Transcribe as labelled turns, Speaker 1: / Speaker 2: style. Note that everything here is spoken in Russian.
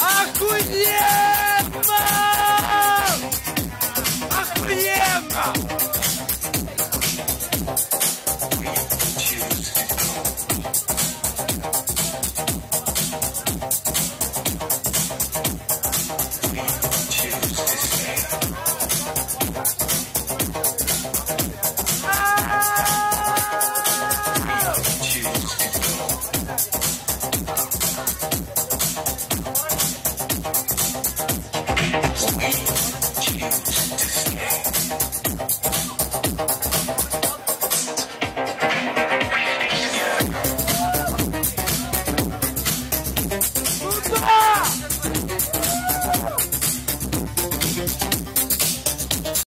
Speaker 1: Охуеть!